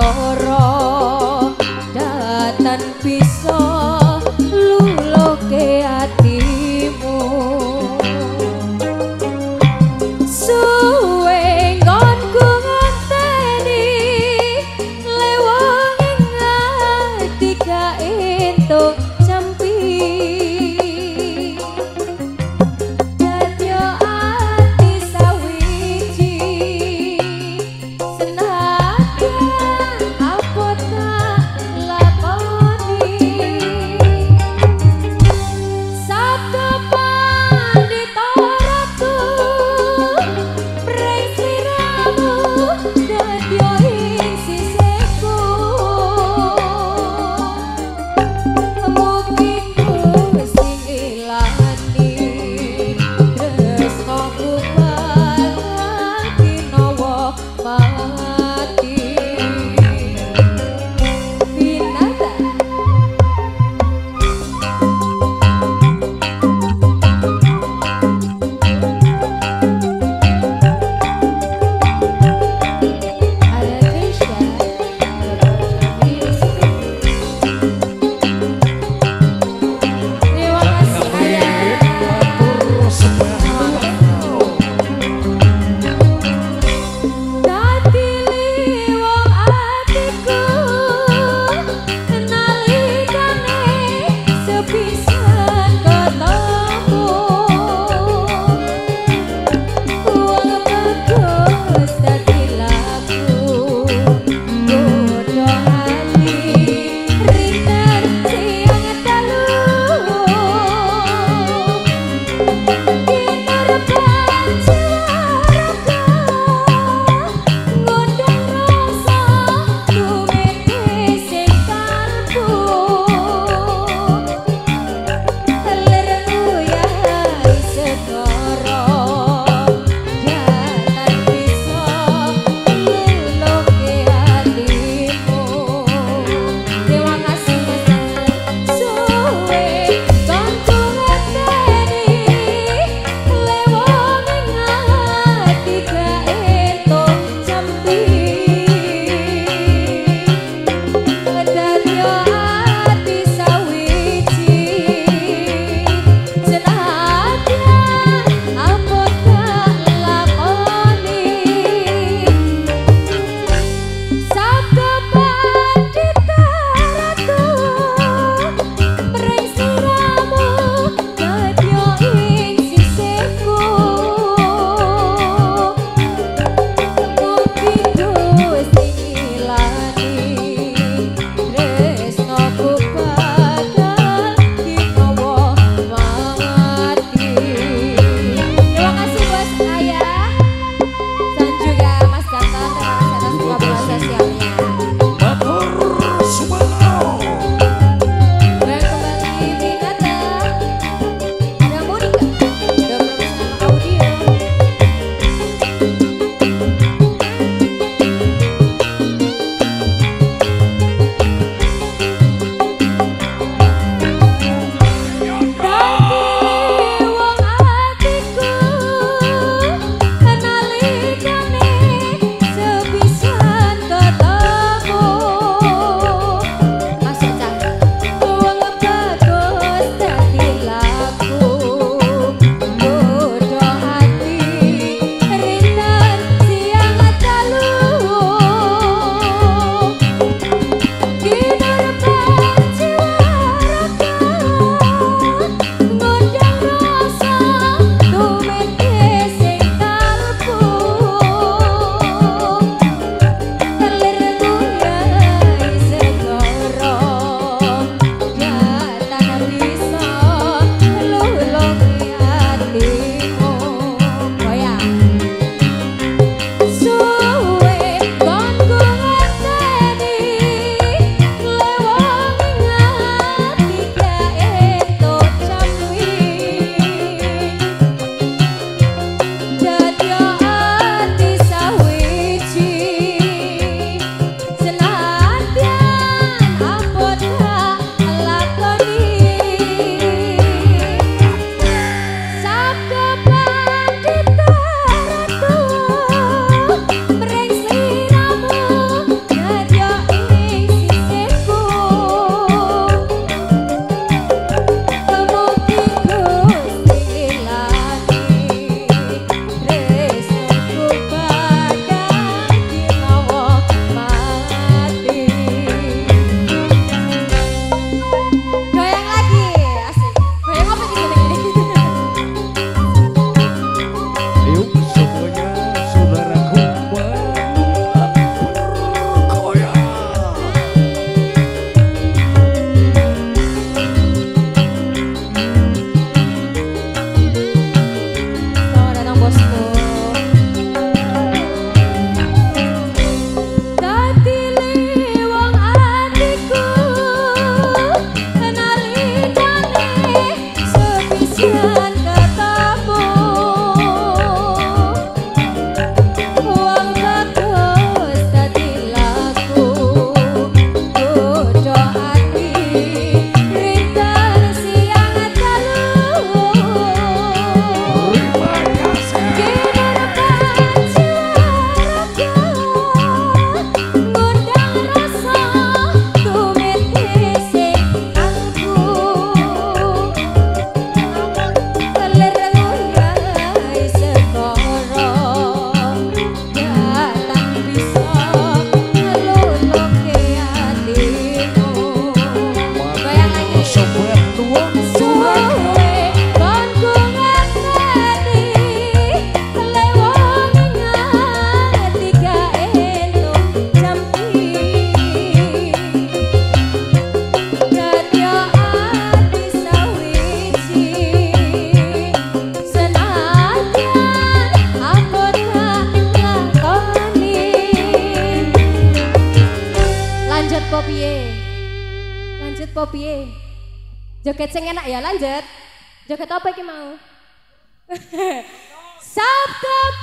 go apa piye? Joget sing enak ya lanjut. Joget apa iki mau? Sabda